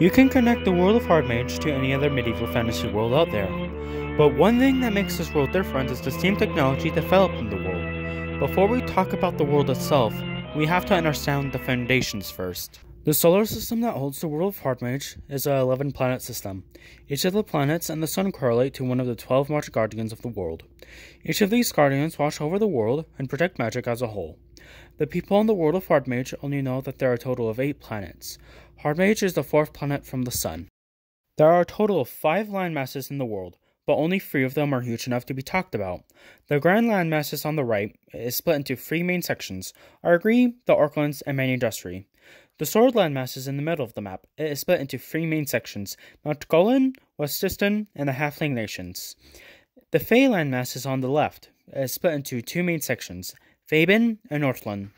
You can connect the world of Hardmage to any other medieval fantasy world out there. But one thing that makes this world different is the steam technology developed in the world. Before we talk about the world itself, we have to understand the foundations first. The solar system that holds the world of Hardmage is a 11 planet system. Each of the planets and the sun correlate to one of the 12 magic guardians of the world. Each of these guardians watch over the world and protect magic as a whole. The people in the world of Hardmage only know that there are a total of 8 planets. Hardmage is the fourth planet from the sun. There are a total of 5 land masses in the world but only three of them are huge enough to be talked about. The Grand Land Masses on the right is split into three main sections Argree, the Orclands, and Manudustry. The Sword Land Mass is in the middle of the map. It is split into three main sections Mount Golan, Westistan, and the Halfling Nations. The Fey Land Mass is on the left. It is split into two main sections Faben and Northland.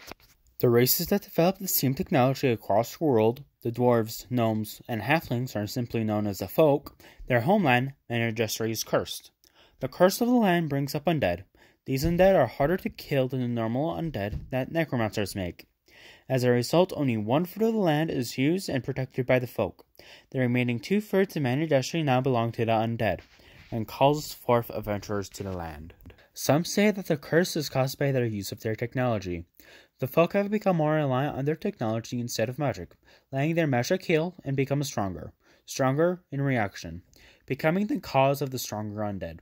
The races that developed the steam technology across the world, the dwarves, gnomes, and halflings are simply known as the folk, their homeland, Manudustry is cursed. The curse of the land brings up undead. These undead are harder to kill than the normal undead that necromancers make. As a result, only one third of the land is used and protected by the folk. The remaining two thirds of Manudustry now belong to the undead, and calls forth adventurers to the land. Some say that the curse is caused by their use of their technology. The folk have become more reliant on their technology instead of magic, letting their magic heal and become stronger, stronger in reaction, becoming the cause of the stronger undead.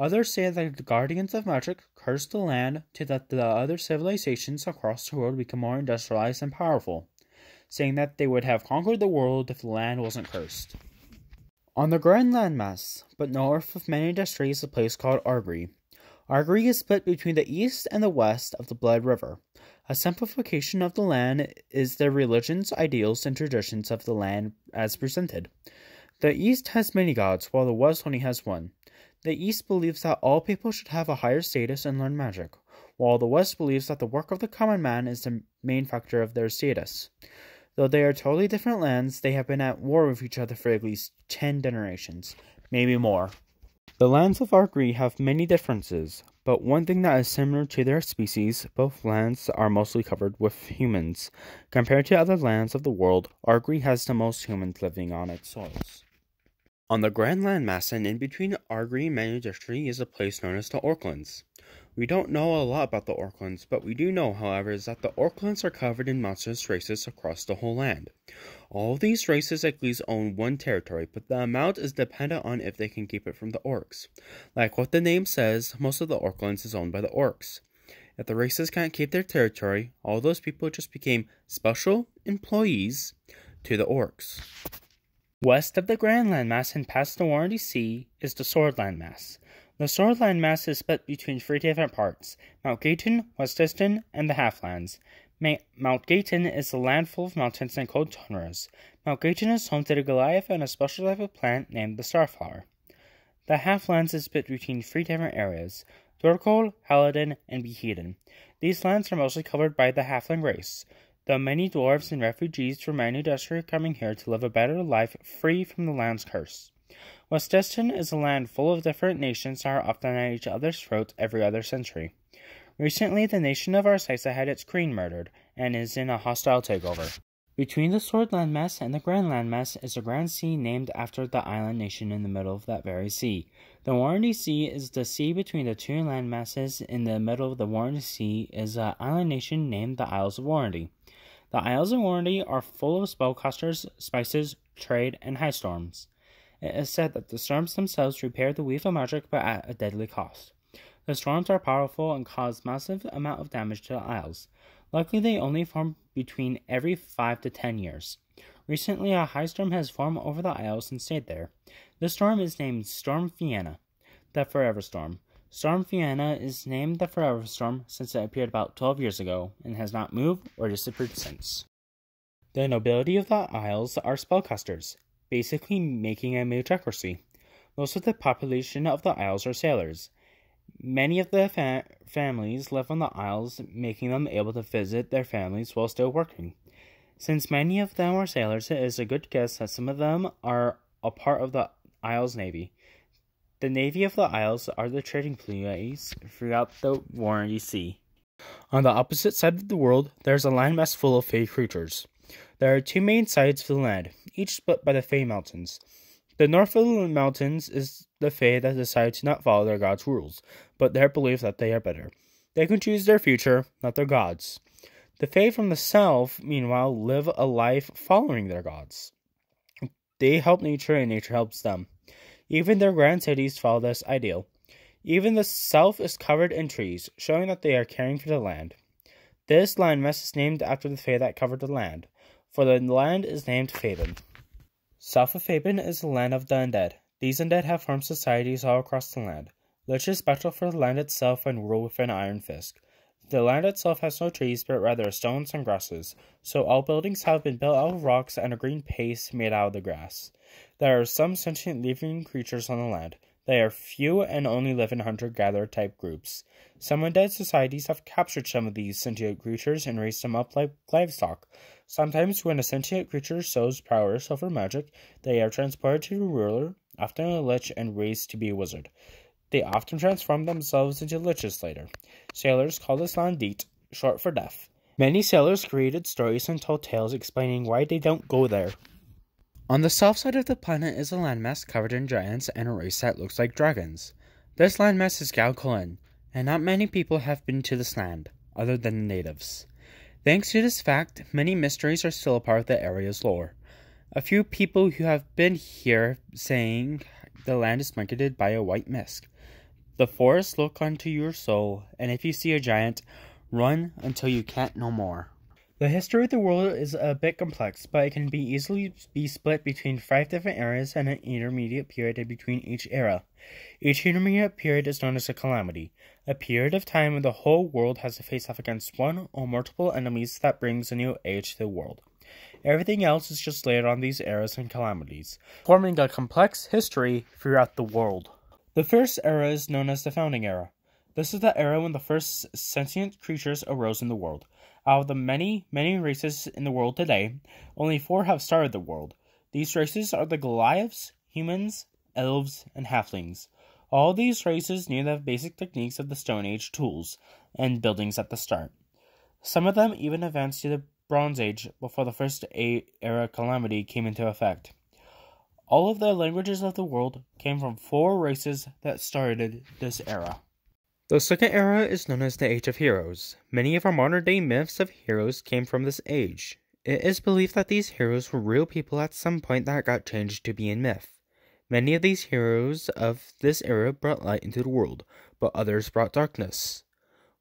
Others say that the guardians of magic cursed the land to that the other civilizations across the world become more industrialized and powerful, saying that they would have conquered the world if the land wasn't cursed. On the Grand Landmass, but north of Manudustry is a place called Argree. Argree is split between the east and the west of the Blood River. A simplification of the land is the religions, ideals, and traditions of the land as presented. The East has many gods, while the West only has one. The East believes that all people should have a higher status and learn magic, while the West believes that the work of the common man is the main factor of their status. Though they are totally different lands, they have been at war with each other for at least 10 generations, maybe more. The lands of Argree have many differences, but one thing that is similar to their species, both lands are mostly covered with humans. Compared to other lands of the world, Argree has the most humans living on its soils. On the Grand Landmass and in between Argree and Manudustry is a place known as the Orclands. We don't know a lot about the Orclands, but we do know, however, is that the Orclands are covered in monstrous races across the whole land. All these races at least own one territory, but the amount is dependent on if they can keep it from the orcs. Like what the name says, most of the Orclands is owned by the orcs. If the races can't keep their territory, all those people just became special employees to the orcs. West of the Grand Landmass and past the Warondy Sea is the Sword Landmass. The Sword Landmass is split between three different parts Mount Gaten, Westistan, and the Halflands. Mount Gaten is a land full of mountains and cold tundras. Mount Gaten is home to the Goliath and a special type of plant named the Starflower. The Halflands is split between three different areas Thorkol, Halidon, and Beheden. These lands are mostly covered by the Halfling race. Though many dwarves and refugees from Manudustry are coming here to live a better life free from the land's curse. Westistan is a land full of different nations that are often at each other's throats every other century. Recently, the nation of Arsaisa had its queen murdered and is in a hostile takeover. Between the Sword Landmass and the Grand Landmass is a grand sea named after the island nation in the middle of that very sea. The Warondy Sea is the sea between the two landmasses. In the middle of the Warondy Sea is an island nation named the Isles of Warondy. The Isles of Warondy are full of spellcasters, spices, trade, and high storms. It is said that the storms themselves repair the weave of magic but at a deadly cost. The storms are powerful and cause massive amount of damage to the isles. Luckily they only form between every 5 to 10 years. Recently a high storm has formed over the isles and stayed there. The storm is named Storm Fianna, the Forever Storm. Storm Fianna is named the Forever Storm since it appeared about 12 years ago and has not moved or disappeared since. The nobility of the Isles are spellcasters basically making a magicracy. Most of the population of the Isles are sailors. Many of the fa- families live on the Isles, making them able to visit their families while still working. Since many of them are sailors, it is a good guess that some of them are a part of the Isles Navy. The Navy of the Isles are the trading fleets throughout the Warondy Sea. On the opposite side of the world, there is a landmass full of Fey creatures. There are two main sides to the land, each split by the Fey Mountains. The north of the mountains is the Fey that decide to not follow their god's rules, but their belief that they are better. They can choose their future, not their gods. The Fae from the south, meanwhile, live a life following their gods. They help nature and nature helps them. Even their grand cities follow this ideal. Even the south is covered in trees, showing that they are caring for the land. This landmass is named after the Fae that covered the land, for the land is named Faben. South of Faben is the land of the undead. These undead have formed societies all across the land. Liches special for the land itself and rule with an iron fist. The land itself has no trees, but rather stones and grasses, so all buildings have been built out of rocks and a green paste made out of the grass. There are some sentient living creatures on the land. They are few and only live in hunter gatherer type groups. Some undead societies have captured some of these sentient creatures and raised them up like livestock. Sometimes, when a sentient creature shows prowess over magic, they are transported to a ruler, often a lich, and raised to be a wizard. They often transform themselves into liches later. Sailors call this land Deat, short for death. Many sailors created stories and told tales explaining why they don't go there. On the south side of the planet is a landmass covered in giants and a race that looks like dragons. This landmass is Galcolden, and not many people have been to this land, other than the natives. Thanks to this fact, many mysteries are still a part of the area's lore. A few people who have been here saying the land is blanketed by a white mist. The forest look unto your soul, and if you see a giant, run until you can't no more. The history of the world is a bit complex, but it can be easily be split between five different eras and an intermediate period in between each era. Each intermediate period is known as a calamity, a period of time when the whole world has to face off against one or multiple enemies that brings a new age to the world. Everything else is just layered on these eras and calamities, forming a complex history throughout the world. The first era is known as the Founding Era. This is the era when the first sentient creatures arose in the world. Out of the many, many races in the world today, only four have started the world. These races are the Goliaths, humans, elves, and halflings. All these races knew the basic techniques of the Stone Age tools and buildings at the start. Some of them even advanced to the Bronze Age before the first era calamity came into effect. All of the languages of the world came from four races that started this era. The second era is known as the Age of Heroes. Many of our modern day myths of heroes came from this age. It is believed that these heroes were real people at some point that got changed to be in myth. Many of these heroes of this era brought light into the world, but others brought darkness.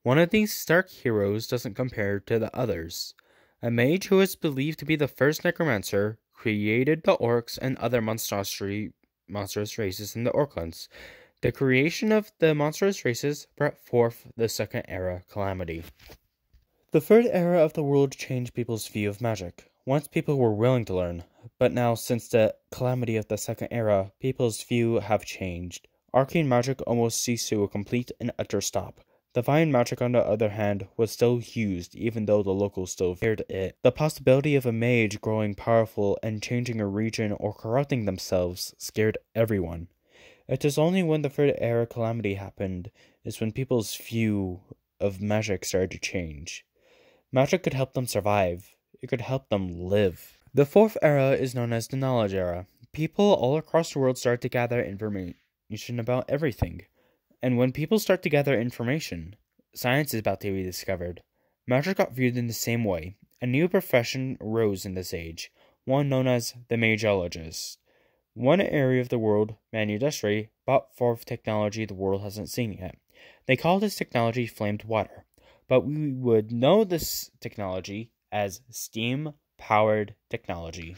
One of these dark heroes doesn't compare to the others. A mage who is believed to be the first necromancer created the orcs and other monstrosity, monstrous races in the Orclands. The creation of the monstrous races brought forth the Second Era calamity. The Third Era of the world changed people's view of magic. Once people were willing to learn, but now, since the calamity of the Second Era, people's view have changed. Arcane magic almost ceased to a complete and utter stop. Divine magic, on the other hand, was still used, even though the locals still feared it. The possibility of a mage growing powerful and changing a region or corrupting themselves scared everyone. It is only when the Third Era calamity happened is when people's view of magic started to change. Magic could help them survive. It could help them live. The fourth era is known as the Knowledge Era. People all across the world start to gather information about everything. And when people start to gather information, science is about to be discovered. Magic got viewed in the same way. A new profession arose in this age, one known as the Mageologist. One area of the world, Manudustry, brought forth technology the world hasn't seen yet. They called this technology flamed water, but we would know this technology as steam powered technology.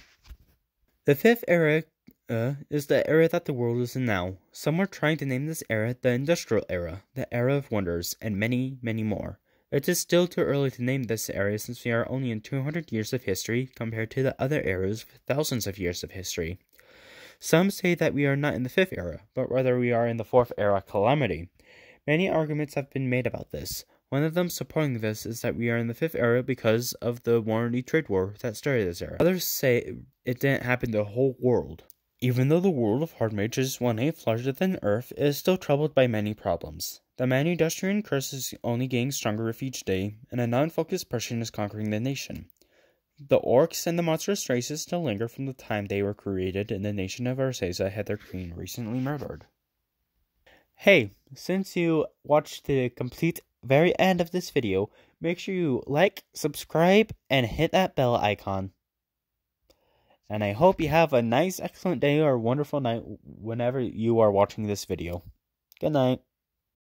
The fifth era uh, is the era that the world is in now. Some are trying to name this era the Industrial Era, the Era of Wonders, and many, many more. It is still too early to name this era since we are only in 200 years of history compared to the other eras with thousands of years of history. Some say that we are not in the fifth era, but rather we are in the fourth era calamity. Many arguments have been made about this. One of them supporting this is that we are in the fifth era because of the Warondy trade war that started this era. Others say it didn't happen to the whole world. Even though the world of Hardmage is one eighth larger than Earth, it is still troubled by many problems. The Manudstrian curse is only getting stronger with each day, and a non-focused person is conquering the nation. The orcs and the monstrous races still linger from the time they were created and the nation of Ursaza had their queen recently murdered. Hey, since you watched the complete very end of this video, make sure you like, subscribe, and hit that bell icon. And I hope you have a nice, excellent day or wonderful night whenever you are watching this video. Good night.